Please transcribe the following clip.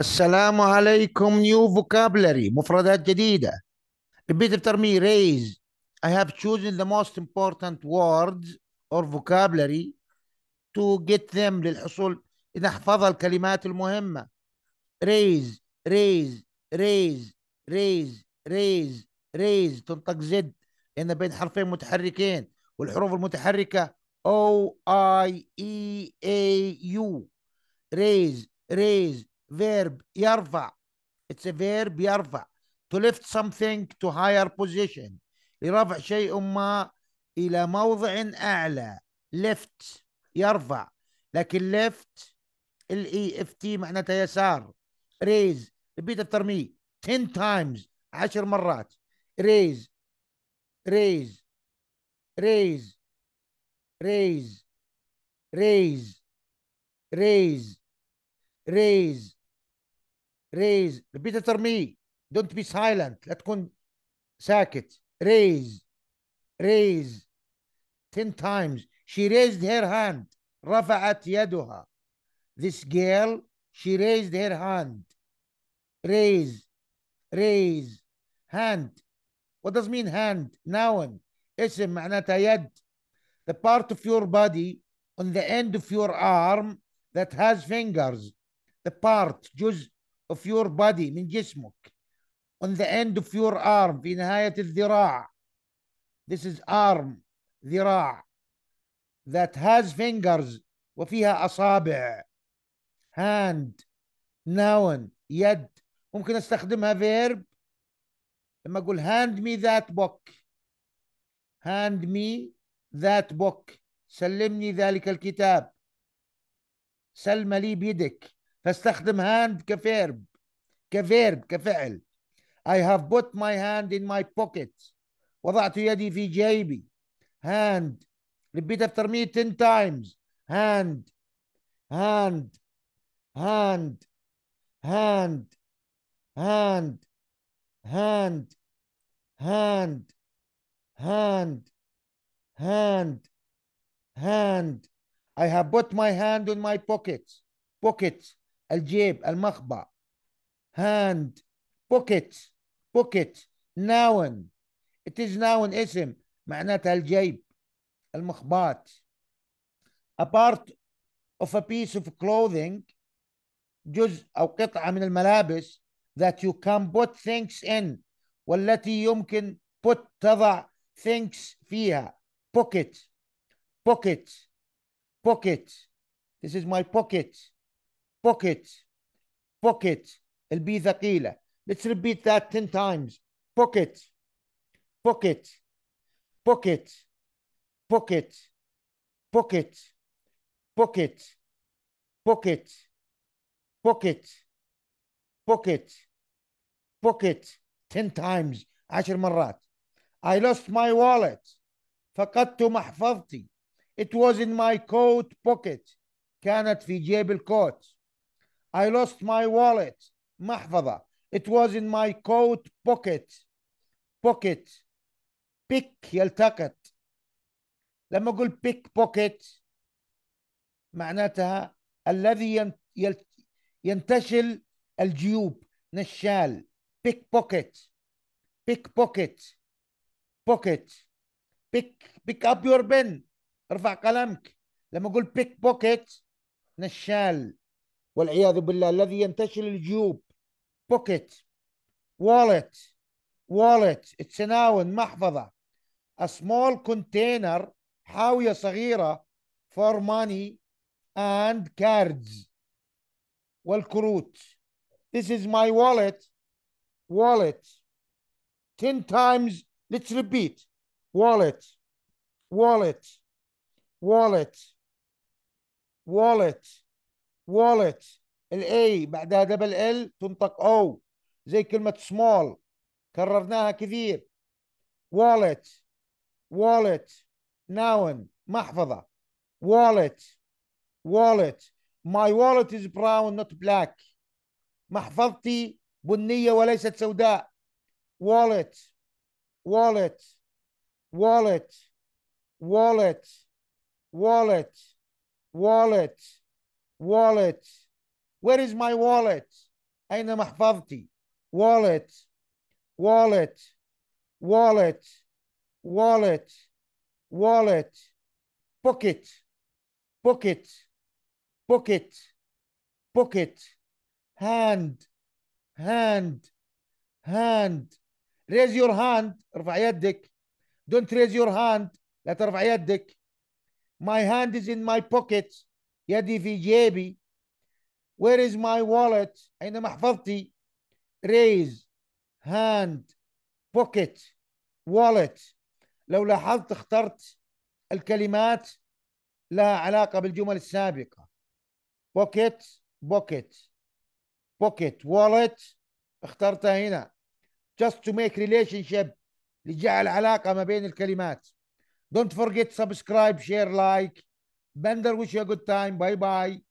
السلام عليكم new vocabulary مفردات جديدة repeat after me raise I have chosen the most important words or vocabulary to get them للحصول نحفظ الكلمات المهمة raise raise raise raise raise raise تنطق زد لأن بين حرفين متحركين والحروف المتحركة O I E A U raise raise verb يرفع it's a verb يرفع to lift something to higher position لرفع شيء ما إلى موضع أعلى lift يرفع لكن left ال E F T معناتها يسار raise repeat after me 10 times عشر مرات raise raise raise raise raise raise raise raise repeat after me don't be silent لا تكون ساكت raise raise 10 times she raised her hand رفعت يدها this girl she raised her hand raise raise hand what does mean hand noun اسم معناتها يد the part of your body on the end of your arm that has fingers the part جزء of your body من جسمك on the end of your arm في نهاية الذراع this is arm ذراع that has fingers وفيها أصابع hand noun يد ممكن استخدمها verb لما أقول hand me that book hand me that book سلمني ذلك الكتاب سلم لي بيدك فاستخدم hand كفيرب كفيرب كفعل I have put my hand in my pocket وضعت يدي في جيبي hand repeat after me 10 times hand hand hand hand hand hand hand hand hand hand I have put my hand in my pocket pocket الجيب المخبأ pocket pocket noun it is noun اسم معناتها الجيب المخبات a part of a piece of clothing جزء أو قطعة من الملابس that you can put things in والتي يمكن put تضع things فيها pocket pocket pocket this is my pocket pocket pocket البي ثقيلة let's repeat that 10 times pocket pocket pocket pocket pocket pocket pocket pocket pocket pocket 10 times عشر مرات I lost my wallet فقدت محفظتي it was in my coat pocket كانت في جيب الكوت I lost my wallet محفظة it was in my coat pocket pocket pick يلتقط لما أقول pick pocket معناتها الذي ينتشل الجيوب نشال pick pocket pick pocket pocket pick pick up your pen ارفع قلمك لما أقول pick pocket نشال والعياذ بالله الذي ينتشل الجيوب wallet it's a noun محفظة a small container حاوية صغيرة for money and cards والكروت this is my wallet wallet 10 times let's repeat wallet wallet wallet wallet wallet الاي بعدها دبل ال تنطق أو زي كلمة small كررناها كثير wallet wallet noun محفظة wallet wallet my wallet is brown not black محفظتي بنية وليست سوداء wallet wallet wallet wallet wallet wallet wallet where is my wallet أين محفظتي wallet wallet wallet wallet wallet pocket pocket pocket pocket hand hand hand raise your hand ارفع يدك don't raise your hand لا ترفع يدك my hand is in my pocket يدي في جيبي where is my wallet أين محفظتي raise hand pocket wallet لو لاحظت اخترت الكلمات لها علاقة بالجمل السابقة pocket pocket pocket wallet اخترتها هنا just to make relationship لجعل علاقة ما بين الكلمات don't forget subscribe share like Bender wish you a good time. Bye bye